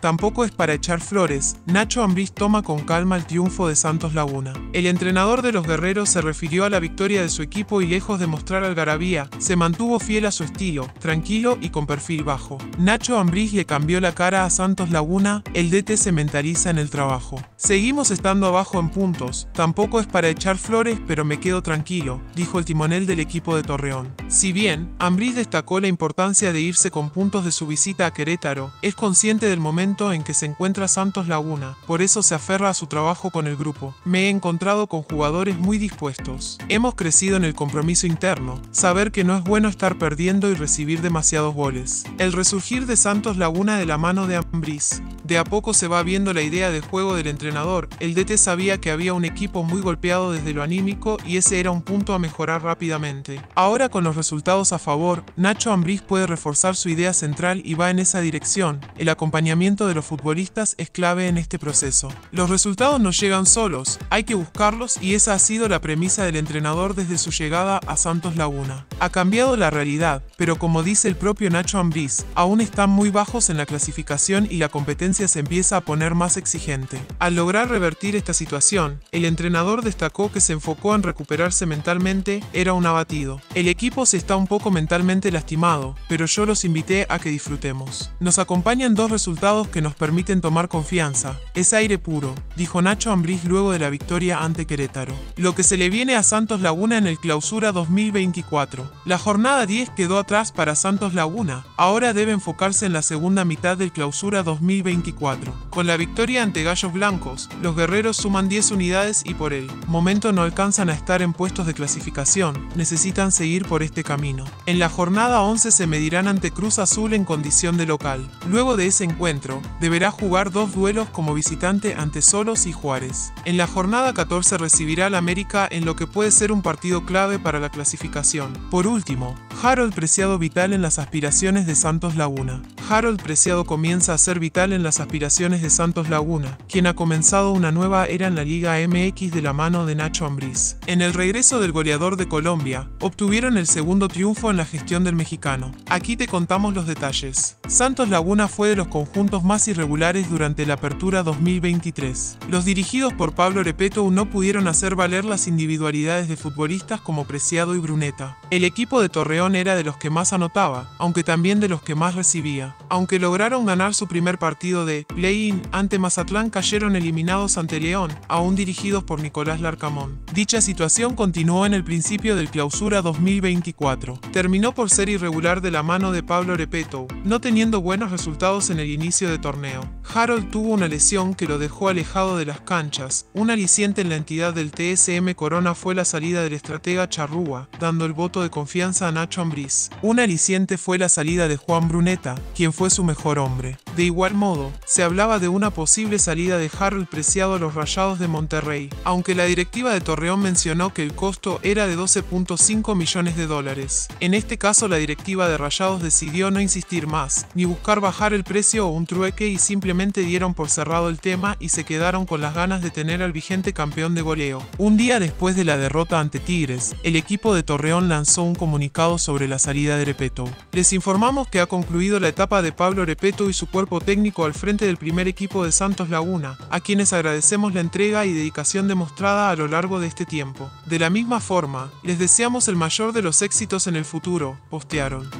Tampoco es para echar flores, Nacho Ambriz toma con calma el triunfo de Santos Laguna. El entrenador de los guerreros se refirió a la victoria de su equipo y lejos de mostrar algarabía, se mantuvo fiel a su estilo, tranquilo y con perfil bajo. Nacho Ambriz le cambió la cara a Santos Laguna, el DT se mentaliza en el trabajo. Seguimos estando abajo en puntos, tampoco es para echar flores pero me quedo tranquilo, dijo el timonel del equipo de Torreón. Si bien, Ambriz destacó la importancia de irse con puntos de su visita a Querétaro, es consciente del momento en que se encuentra Santos Laguna, por eso se aferra a su trabajo con el grupo. Me he encontrado con jugadores muy dispuestos. Hemos crecido en el compromiso interno, saber que no es bueno estar perdiendo y recibir demasiados goles. El resurgir de Santos Laguna de la mano de Ambriz. De a poco se va viendo la idea de juego del entrenador. El DT sabía que había un equipo muy golpeado desde lo anímico y ese era un punto a mejorar rápidamente. Ahora con los resultados a favor, Nacho Ambriz puede reforzar su idea central y va en esa dirección. El acompañamiento de los futbolistas es clave en este proceso. Los resultados no llegan solos, hay que buscarlos y esa ha sido la premisa del entrenador desde su llegada a Santos Laguna. Ha cambiado la realidad, pero como dice el propio Nacho Ambriz, aún están muy bajos en la clasificación y la competencia se empieza a poner más exigente. Al lograr revertir esta situación, el entrenador destacó que se enfocó en recuperarse mentalmente, era un abatido. El equipo se está un poco mentalmente lastimado, pero yo los invité a que disfrutemos. Nos acompañan dos resultados que nos permiten tomar confianza. Es aire puro, dijo Nacho Ambriz luego de la victoria ante Querétaro. Lo que se le viene a Santos Laguna en el clausura 2024. La jornada 10 quedó atrás para Santos Laguna. Ahora debe enfocarse en la segunda mitad del clausura 2024. Con la victoria ante Gallos Blancos, los guerreros suman 10 unidades y por el momento no alcanzan a estar en puestos de clasificación, necesitan seguir por este camino. En la jornada 11 se medirán ante Cruz Azul en condición de local. Luego de ese encuentro, deberá jugar dos duelos como visitante ante Solos y Juárez. En la jornada 14 recibirá al América en lo que puede ser un partido clave para la clasificación. Por último, Harold Preciado vital en las aspiraciones de Santos Laguna. Harold Preciado comienza a ser vital en las aspiraciones de Santos Laguna, quien ha comenzado una nueva era en la Liga MX de la mano de Nacho Ambriz. En el regreso del goleador de Colombia, obtuvieron el segundo triunfo en la gestión del mexicano. Aquí te contamos los detalles. Santos Laguna fue de los conjuntos más irregulares durante la apertura 2023. Los dirigidos por Pablo Repeto no pudieron hacer valer las individualidades de futbolistas como Preciado y Bruneta. El equipo de Torreón era de los que más anotaba, aunque también de los que más recibía. Aunque lograron ganar su primer partido de play-in ante Mazatlán cayeron eliminados ante León, aún dirigidos por Nicolás Larcamón. Dicha situación continuó en el principio del clausura 2024. Terminó por ser irregular de la mano de Pablo Repeto, no teniendo buenos resultados en el inicio de torneo. Harold tuvo una lesión que lo dejó alejado de las canchas. Un aliciente en la entidad del TSM Corona fue la salida del estratega Charrúa, dando el voto de confianza a Nacho Ambriz. Un aliciente fue la salida de Juan Bruneta, quien fue su mejor hombre. De igual modo, se hablaba de una posible salida de Harold Preciado a los Rayados de Monterrey, aunque la directiva de Torreón mencionó que el costo era de 12.5 millones de dólares. En este caso, la directiva de Rayados decidió no insistir más, ni buscar bajar el precio o un trueque y simplemente dieron por cerrado el tema y se quedaron con las ganas de tener al vigente campeón de goleo. Un día después de la derrota ante Tigres, el equipo de Torreón lanzó un comunicado sobre la salida de Repeto. Les informamos que ha concluido la etapa de Pablo Repeto y su técnico al frente del primer equipo de Santos Laguna, a quienes agradecemos la entrega y dedicación demostrada a lo largo de este tiempo. De la misma forma, les deseamos el mayor de los éxitos en el futuro, postearon.